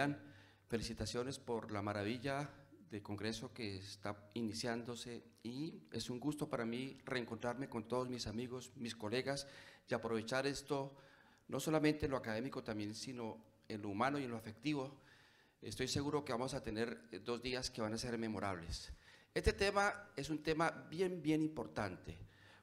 Damián, felicitaciones por la maravilla de congreso que está iniciándose y es un gusto para mí reencontrarme con todos mis amigos, mis colegas y aprovechar esto, no solamente en lo académico también, sino en lo humano y en lo afectivo. Estoy seguro que vamos a tener dos días que van a ser memorables. Este tema es un tema bien, bien importante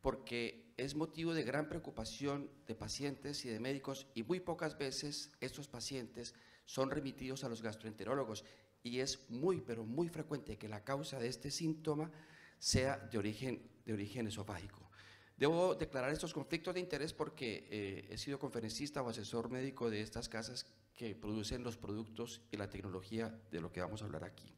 porque es motivo de gran preocupación de pacientes y de médicos y muy pocas veces estos pacientes son remitidos a los gastroenterólogos y es muy, pero muy frecuente que la causa de este síntoma sea de origen, de origen esofágico. Debo declarar estos conflictos de interés porque eh, he sido conferencista o asesor médico de estas casas que producen los productos y la tecnología de lo que vamos a hablar aquí.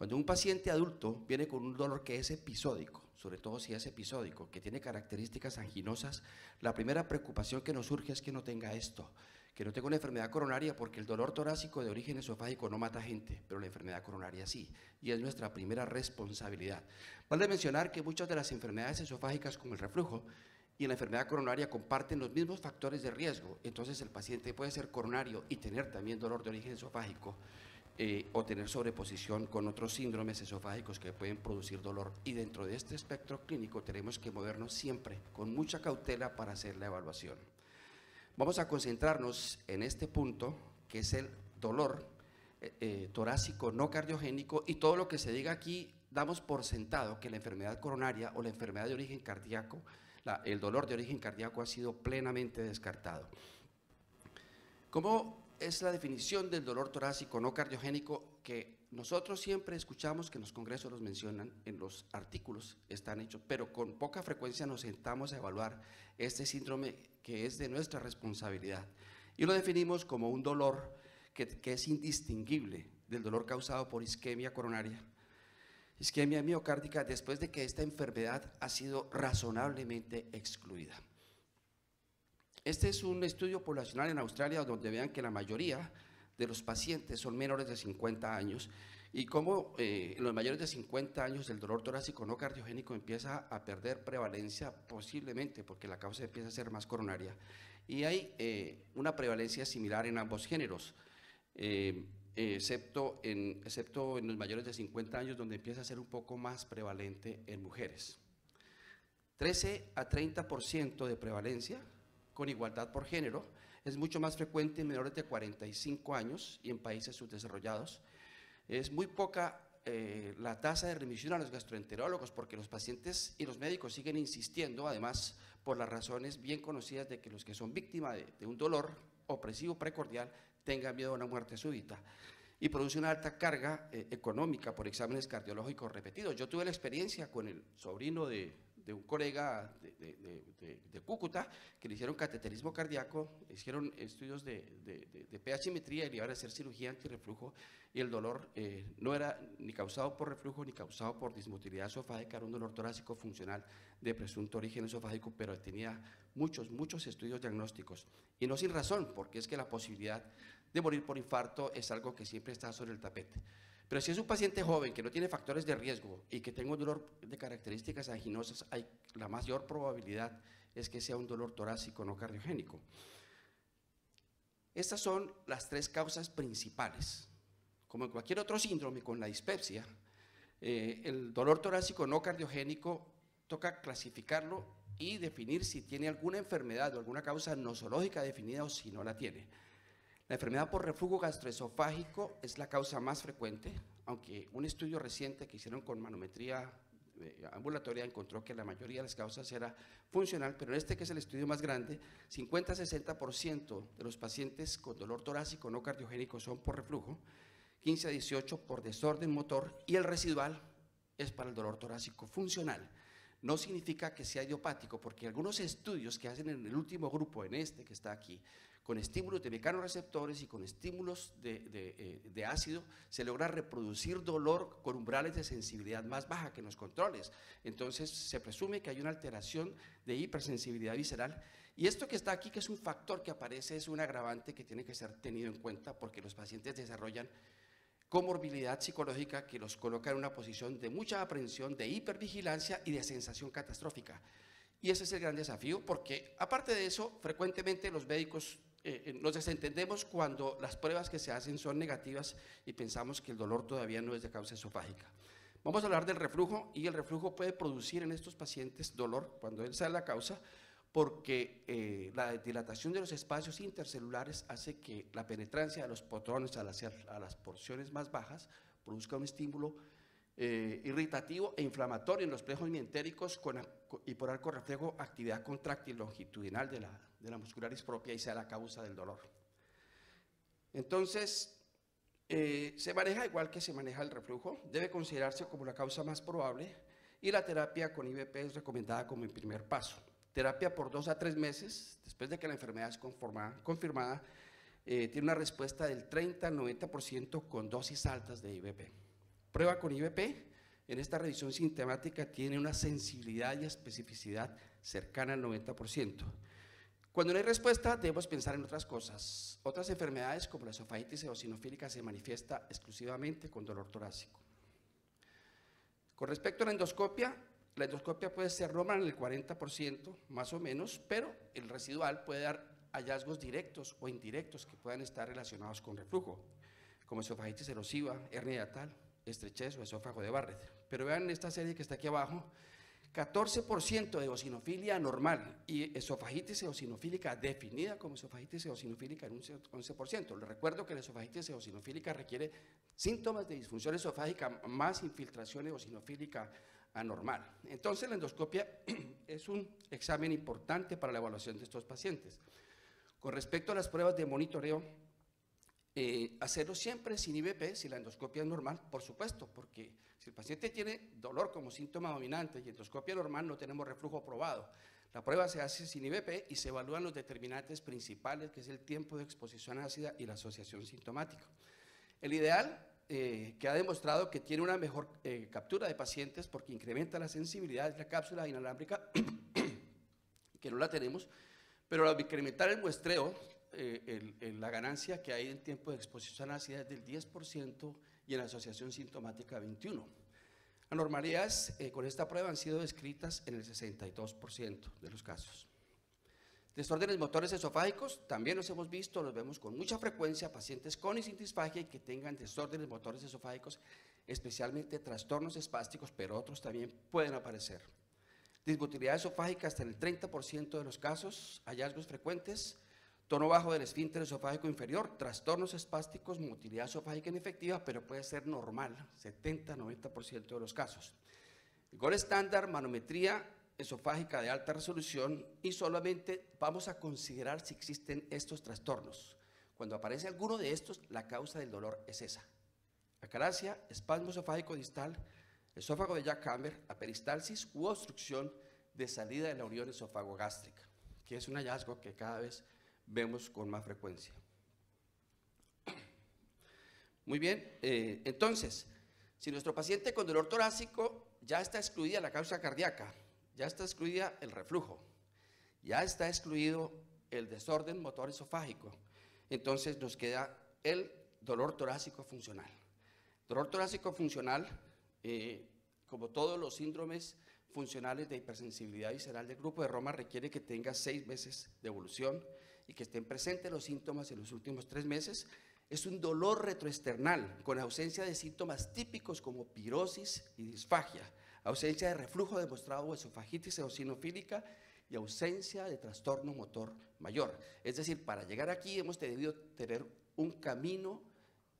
Cuando un paciente adulto viene con un dolor que es episódico, sobre todo si es episódico, que tiene características anginosas, la primera preocupación que nos surge es que no tenga esto, que no tenga una enfermedad coronaria, porque el dolor torácico de origen esofágico no mata gente, pero la enfermedad coronaria sí, y es nuestra primera responsabilidad. Vale mencionar que muchas de las enfermedades esofágicas, como el reflujo, y la enfermedad coronaria comparten los mismos factores de riesgo, entonces el paciente puede ser coronario y tener también dolor de origen esofágico eh, o tener sobreposición con otros síndromes esofágicos que pueden producir dolor. Y dentro de este espectro clínico tenemos que movernos siempre con mucha cautela para hacer la evaluación. Vamos a concentrarnos en este punto, que es el dolor eh, eh, torácico no cardiogénico y todo lo que se diga aquí damos por sentado que la enfermedad coronaria o la enfermedad de origen cardíaco, el dolor de origen cardíaco ha sido plenamente descartado. ¿Cómo es la definición del dolor torácico no cardiogénico que nosotros siempre escuchamos que en los congresos los mencionan, en los artículos están hechos, pero con poca frecuencia nos sentamos a evaluar este síndrome que es de nuestra responsabilidad. Y lo definimos como un dolor que, es indistinguible del dolor causado por isquemia coronaria, isquemia miocárdica, después de que esta enfermedad ha sido razonablemente excluida. Este es un estudio poblacional en Australia donde vean que la mayoría de los pacientes son menores de 50 años y como eh, en los mayores de 50 años el dolor torácico no cardiogénico empieza a perder prevalencia posiblemente porque la causa empieza a ser más coronaria y hay eh, una prevalencia similar en ambos géneros. Eh, excepto, en, excepto en los mayores de 50 años donde empieza a ser un poco más prevalente en mujeres. 13 a 30% de prevalencia con igualdad por género. Es mucho más frecuente en menores de 45 años y en países subdesarrollados. Es muy poca eh, la tasa de remisión a los gastroenterólogos porque los pacientes y los médicos siguen insistiendo, además por las razones bien conocidas de que los que son víctimas de, un dolor opresivo precordial tengan miedo a una muerte súbita y produce una alta carga eh, económica por exámenes cardiológicos repetidos. Yo tuve la experiencia con el sobrino de, de un colega de, Cúcuta que le hicieron cateterismo cardíaco, hicieron estudios de, pHimetría y le iban a hacer cirugía antirreflujo y el dolor eh, no era ni causado por reflujo ni causado por dismotilidad esofágica, era un dolor torácico funcional de presunto origen esofágico, pero tenía muchos, muchos estudios diagnósticos y no sin razón, porque es que la posibilidad de morir por infarto es algo que siempre está sobre el tapete. Pero si es un paciente joven que no tiene factores de riesgo y que tenga un dolor de características anginosas, la mayor probabilidad es que sea un dolor torácico no cardiogénico. Estas son las tres causas principales. Como en cualquier otro síndrome con la dispepsia, eh, el dolor torácico no cardiogénico toca clasificarlo y definir si tiene alguna enfermedad o alguna causa nosológica definida o si no la tiene. La enfermedad por reflujo gastroesofágico es la causa más frecuente, aunque un estudio reciente que hicieron con manometría eh, ambulatoria encontró que la mayoría de las causas era funcional, pero en este que es el estudio más grande, 50-60% de los pacientes con dolor torácico no cardiogénico son por reflujo, 15 a 18 por desorden motor y el residual es para el dolor torácico funcional. No significa que sea idiopático, porque algunos estudios que hacen en el último grupo, en este que está aquí, con estímulos de mecanoreceptores y con estímulos de, eh, ácido, se logra reproducir dolor con umbrales de sensibilidad más baja que en los controles. Entonces se presume que hay una alteración de hipersensibilidad visceral. Y esto que está aquí, que es un factor que aparece, es un agravante que tiene que ser tenido en cuenta porque los pacientes desarrollan comorbilidad psicológica que los coloca en una posición de mucha aprensión, de hipervigilancia y de sensación catastrófica. Y ese es el gran desafío porque, aparte de eso, frecuentemente los médicos eh, eh, nos desentendemos cuando las pruebas que se hacen son negativas y pensamos que el dolor todavía no es de causa esofágica. Vamos a hablar del reflujo y el reflujo puede producir en estos pacientes dolor cuando él sea la causa porque eh, la dilatación de los espacios intercelulares hace que la penetrancia de los protones a las, a las porciones más bajas produzca un estímulo irritativo e inflamatorio en los plejos mientéricos y por arco reflejo actividad contráctil longitudinal de la, de la muscularis propia y sea la causa del dolor. Entonces, eh, se maneja igual que se maneja el reflujo, debe considerarse como la causa más probable y la terapia con IVP es recomendada como el primer paso. Terapia por dos a tres meses, después de que la enfermedad es confirmada, eh, tiene una respuesta del 30 al 90% con dosis altas de IVP. Prueba con IVP, en esta revisión sintomática tiene una sensibilidad y especificidad cercana al 90%. Cuando no hay respuesta, debemos pensar en otras cosas. Otras enfermedades como la esofagitis eosinofílica se manifiesta exclusivamente con dolor torácico. Con respecto a la endoscopia, la endoscopia puede ser normal en el 40% más o menos, pero el residual puede dar hallazgos directos o indirectos que puedan estar relacionados con reflujo, como esofagitis erosiva, hernia tal, estrechez o esófago de Barrett. Pero vean esta serie que está aquí abajo, 14% de eosinofilia normal y esofagitis eosinofílica definida como esofagitis eosinofílica en un 11%. Les recuerdo que la esofagitis eosinofílica requiere síntomas de disfunción esofágica más infiltración eosinofílica anormal. Entonces la endoscopia es un examen importante para la evaluación de estos pacientes. Con respecto a las pruebas de monitoreo, eh, hacerlo siempre sin IBP, si la endoscopia es normal, por supuesto, porque si el paciente tiene dolor como síntoma dominante y endoscopia normal, no tenemos reflujo probado. La prueba se hace sin IBP y se evalúan los determinantes principales, que es el tiempo de exposición ácida y la asociación sintomática. El ideal, eh, que ha demostrado que tiene una mejor eh, captura de pacientes porque incrementa la sensibilidad de la cápsula inalámbrica, que no la tenemos, pero al incrementar el muestreo, eh, la ganancia que hay en tiempo de exposición ácida es del 10% y en la asociación sintomática 21%. Anormalidades eh, con esta prueba han sido descritas en el 62% de los casos. Desórdenes motores esofágicos, también los hemos visto, los vemos con mucha frecuencia, pacientes con disfagia y que tengan desórdenes motores esofágicos, especialmente trastornos espásticos, pero otros también pueden aparecer. Dismotilidad esofágica hasta en el 30% de los casos, hallazgos frecuentes, tono bajo del esfínter esofágico inferior, trastornos espásticos, motilidad esofágica inefectiva, pero puede ser normal, 70-90% de los casos. Gol estándar, manometría esofágica de alta resolución y solamente vamos a considerar si existen estos trastornos. Cuando aparece alguno de estos, la causa del dolor es esa. Acalasia, espasmo esofágico distal, esófago de Jack Hammer, aperistalsis u obstrucción de salida de la unión esófago-gástrica, que es un hallazgo que cada vez vemos con más frecuencia. Muy bien, eh, entonces, si nuestro paciente con dolor torácico ya está excluida la causa cardíaca, ya está excluida el reflujo, ya está excluido el desorden motor esofágico, entonces nos queda el dolor torácico funcional. Dolor torácico funcional, eh, como todos los síndromes funcionales de hipersensibilidad visceral del grupo de Roma, requiere que tenga seis meses de evolución y que estén presentes los síntomas en los últimos tres meses, es un dolor retroesternal con ausencia de síntomas típicos como pirosis y disfagia, ausencia de reflujo demostrado o esofagitis eosinofílica y ausencia de trastorno motor mayor. Es decir, para llegar aquí hemos debido tener un camino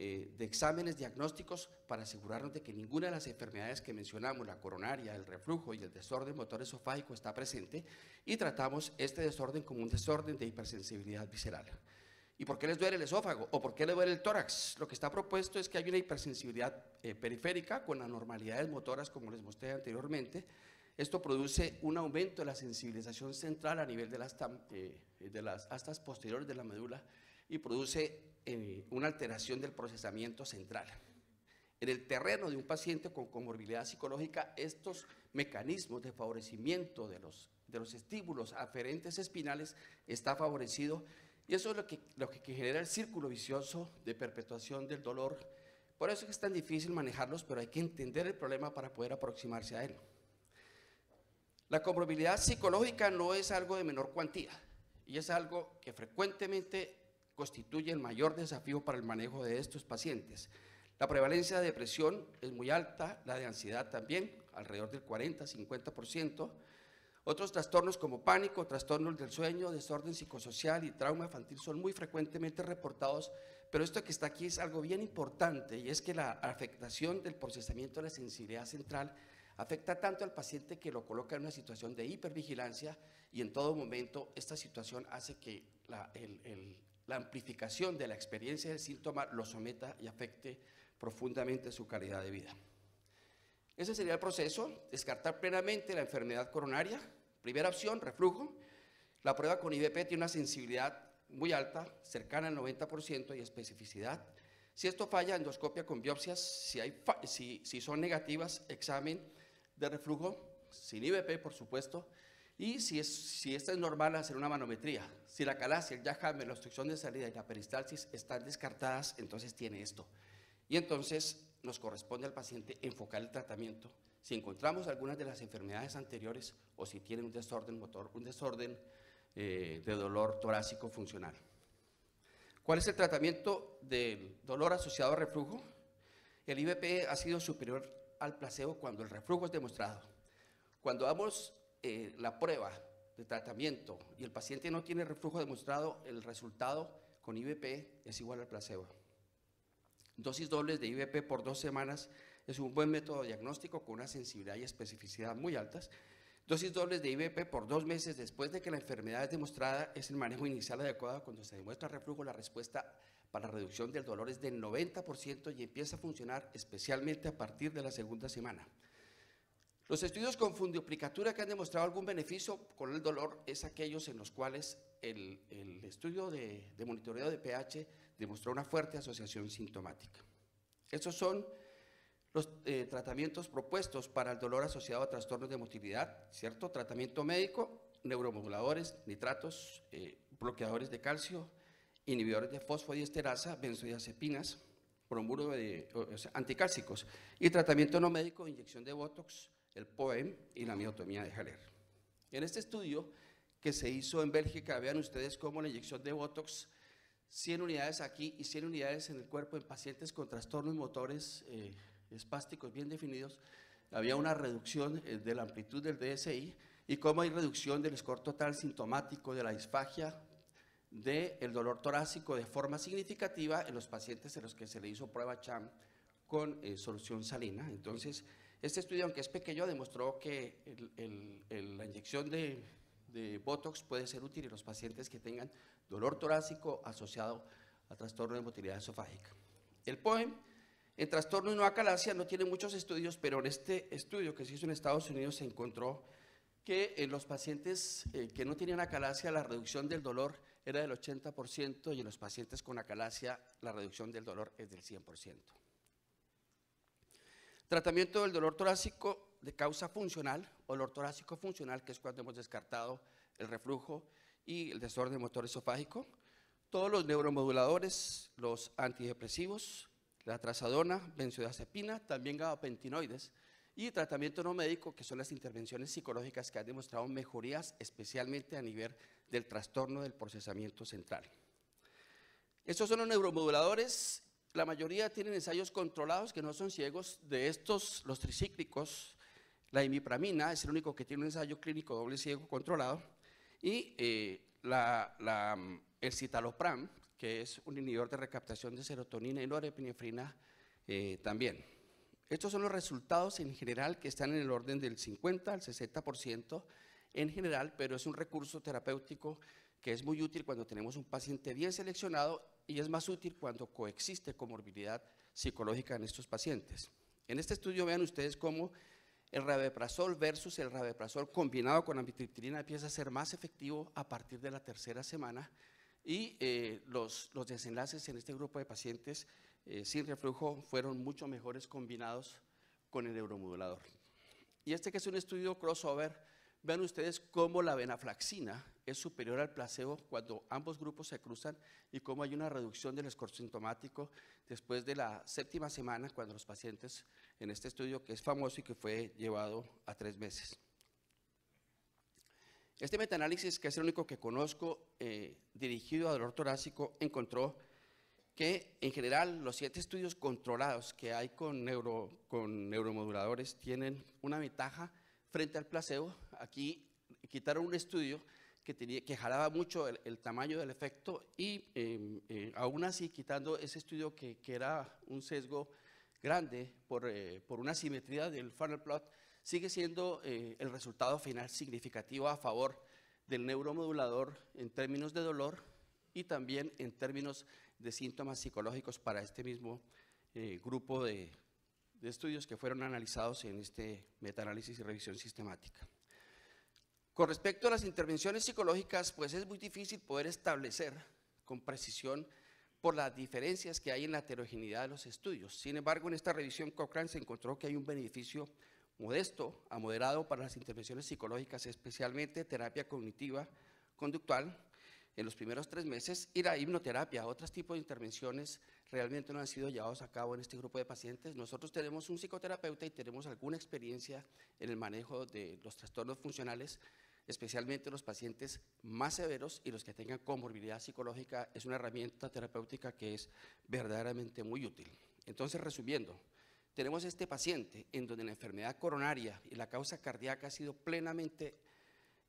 eh, de exámenes diagnósticos para asegurarnos de que ninguna de las enfermedades que mencionamos, la coronaria, el reflujo y el desorden motor esofágico está presente y tratamos este desorden como un desorden de hipersensibilidad visceral. ¿Y por qué les duele el esófago? ¿O por qué le duele el tórax? Lo que está propuesto es que hay una hipersensibilidad eh, periférica con anormalidades motoras, como les mostré anteriormente. Esto produce un aumento de la sensibilización central a nivel de las, eh, de las astas posteriores de la médula y produce eh, una alteración del procesamiento central. En el terreno de un paciente con comorbilidad psicológica, estos mecanismos de favorecimiento de los, de los estímulos aferentes espinales está favorecido y eso es lo que, lo que genera el círculo vicioso de perpetuación del dolor. Por eso es tan difícil manejarlos, pero hay que entender el problema para poder aproximarse a él. La comorbilidad psicológica no es algo de menor cuantía y es algo que frecuentemente constituye el mayor desafío para el manejo de estos pacientes. La prevalencia de depresión es muy alta, la de ansiedad también, alrededor del 40-50%. Otros trastornos como pánico, trastornos del sueño, desorden psicosocial y trauma infantil son muy frecuentemente reportados, pero esto que está aquí es algo bien importante y es que la afectación del procesamiento de la sensibilidad central afecta tanto al paciente que lo coloca en una situación de hipervigilancia y en todo momento esta situación hace que la, la amplificación de la experiencia del síntoma lo someta y afecte profundamente su calidad de vida. Ese sería el proceso, descartar plenamente la enfermedad coronaria. Primera opción, reflujo. La prueba con IBP tiene una sensibilidad muy alta, cercana al 90% y especificidad. Si esto falla, endoscopia con biopsias, si, hay, si, si son negativas, examen de reflujo, sin IBP, por supuesto, y si, es, si esta es normal, hacer una manometría. Si la calasia, el diajame, la obstrucción de salida y la peristalsis están descartadas, entonces tiene esto. Y entonces nos corresponde al paciente enfocar el tratamiento. Si encontramos algunas de las enfermedades anteriores o si tiene un desorden motor, un desorden eh, de dolor torácico funcional. ¿Cuál es el tratamiento del dolor asociado a reflujo? El IBP ha sido superior al placebo cuando el reflujo es demostrado. Cuando damos eh, la prueba de tratamiento y el paciente no tiene reflujo demostrado, el resultado con IBP es igual al placebo. Dosis dobles de IVP por dos semanas es un buen método diagnóstico con una sensibilidad y especificidad muy altas. Dosis dobles de IVP por dos meses después de que la enfermedad es demostrada es el manejo inicial adecuado. Cuando se demuestra reflujo, la respuesta para reducción del dolor es del 90% y empieza a funcionar especialmente a partir de la segunda semana. Los estudios con fundioplicatura que han demostrado algún beneficio con el dolor es aquellos en los cuales el, estudio de, de monitoreo de pH demostró una fuerte asociación sintomática. Estos son los eh, tratamientos propuestos para el dolor asociado a trastornos de motilidad, ¿cierto? Tratamiento médico, neuromoduladores, nitratos, eh, bloqueadores de calcio, inhibidores de fosfodiesterasa, benzodiazepinas, bromuro de, anticálcicos y tratamiento no médico, inyección de Botox, el POEM y la miotomía de Haller. En este estudio que se hizo en Bélgica, vean ustedes cómo la inyección de Botox 100 unidades aquí y 100 unidades en el cuerpo en pacientes con trastornos motores eh, espásticos bien definidos, había una reducción eh, de la amplitud del DSI y cómo hay reducción del score total sintomático de la disfagia, del dolor torácico de forma significativa en los pacientes en los que se le hizo prueba CHAM con eh, solución salina. Entonces, este estudio, aunque es pequeño, demostró que la inyección de, Botox puede ser útil en los pacientes que tengan dolor torácico asociado a trastorno de motilidad esofágica. El POEM en trastorno no acalasia no tiene muchos estudios, pero en este estudio que se hizo en Estados Unidos se encontró que en los pacientes eh, que no tenían acalasia la reducción del dolor era del 80% y en los pacientes con acalasia la reducción del dolor es del 100%. Tratamiento del dolor torácico de causa funcional o dolor torácico funcional, que es cuando hemos descartado el reflujo y el desorden motor esofágico, todos los neuromoduladores, los antidepresivos, la trazadona, benzodiazepina, también gabapentinoides, y tratamiento no médico, que son las intervenciones psicológicas que han demostrado mejorías, especialmente a nivel del trastorno del procesamiento central. Estos son los neuromoduladores, la mayoría tienen ensayos controlados que no son ciegos, de estos, los tricíclicos, la imipramina es el único que tiene un ensayo clínico doble ciego controlado, y eh, mm, el citalopram, que es un inhibidor de recaptación de serotonina y norepinefrina eh, también. Estos son los resultados en general que están en el orden del 50 al 60% en general, pero es un recurso terapéutico que es muy útil cuando tenemos un paciente bien seleccionado y es más útil cuando coexiste comorbilidad psicológica en estos pacientes. En este estudio vean ustedes cómo el rabeprazol versus el rabeprazol combinado con amitriptilina empieza a ser más efectivo a partir de la tercera semana y eh, los, los, desenlaces en este grupo de pacientes eh, sin reflujo fueron mucho mejores combinados con el neuromodulador. Y este que es un estudio crossover, vean ustedes cómo la venaflaxina es superior al placebo cuando ambos grupos se cruzan y cómo hay una reducción del score sintomático después de la séptima semana cuando los pacientes en este estudio que es famoso y que fue llevado a tres meses. Este metaanálisis, que es el único que conozco eh, dirigido a dolor torácico, encontró que en general los siete estudios controlados que hay con, neuro, con neuromoduladores tienen una ventaja frente al placebo. Aquí quitaron un estudio que, que jalaba mucho el, tamaño del efecto y em, eh, aún así quitando ese estudio que, era un sesgo grande por, eh, por, una simetría del funnel plot, sigue siendo eh, el resultado final significativo a favor del neuromodulador en términos de dolor y también en términos de síntomas psicológicos para este mismo eh, grupo de, estudios que fueron analizados en este metaanálisis y revisión sistemática. Con respecto a las intervenciones psicológicas, pues es muy difícil poder establecer con precisión por las diferencias que hay en la heterogeneidad de los estudios. Sin embargo, en esta revisión Cochrane se encontró que hay un beneficio modesto a moderado para las intervenciones psicológicas, especialmente terapia cognitiva conductual, en los primeros tres meses y la hipnoterapia, otros tipos de intervenciones realmente no han sido llevados a cabo en este grupo de pacientes. Nosotros tenemos un psicoterapeuta y tenemos alguna experiencia en el manejo de los trastornos funcionales, especialmente los pacientes más severos y los que tengan comorbilidad psicológica. Es una herramienta terapéutica que es verdaderamente muy útil. Entonces, resumiendo, tenemos este paciente en donde la enfermedad coronaria y la causa cardíaca ha sido plenamente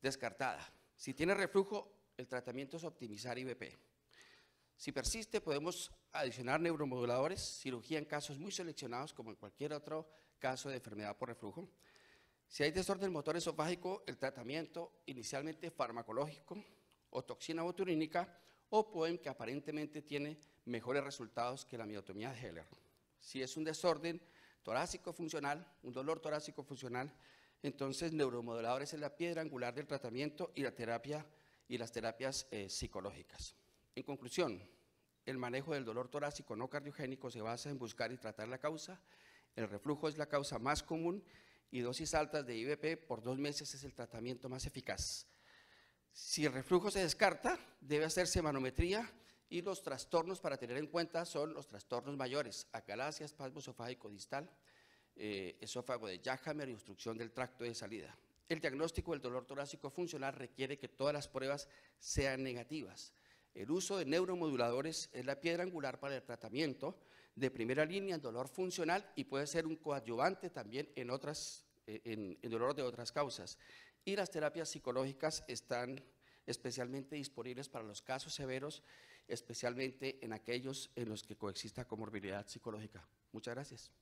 descartada. Si tiene reflujo, el tratamiento es optimizar IVP. Si persiste, podemos adicionar neuromoduladores, cirugía en casos muy seleccionados, como en cualquier otro caso de enfermedad por reflujo. Si hay desorden motor esofágico, el tratamiento inicialmente farmacológico o toxina boturínica o POEM, que aparentemente tiene mejores resultados que la miotomía de Heller. Si es un desorden torácico funcional, un dolor torácico funcional, entonces neuromoduladores es la piedra angular del tratamiento y la terapia y las terapias eh, psicológicas. En conclusión, el manejo del dolor torácico no cardiogénico se basa en buscar y tratar la causa. El reflujo es la causa más común y dosis altas de IVP por dos meses es el tratamiento más eficaz. Si el reflujo se descarta, debe hacerse manometría y los trastornos para tener en cuenta son los trastornos mayores, acalasia, espasmo esofágico distal, eh, esófago de Jackhammer y obstrucción del tracto de salida. El diagnóstico del dolor torácico funcional requiere que todas las pruebas sean negativas. El uso de neuromoduladores es la piedra angular para el tratamiento de primera línea en dolor funcional y puede ser un coadyuvante también en, otras, eh, en, dolor de otras causas. Y las terapias psicológicas están especialmente disponibles para los casos severos, especialmente en aquellos en los que coexista comorbilidad psicológica. Muchas gracias.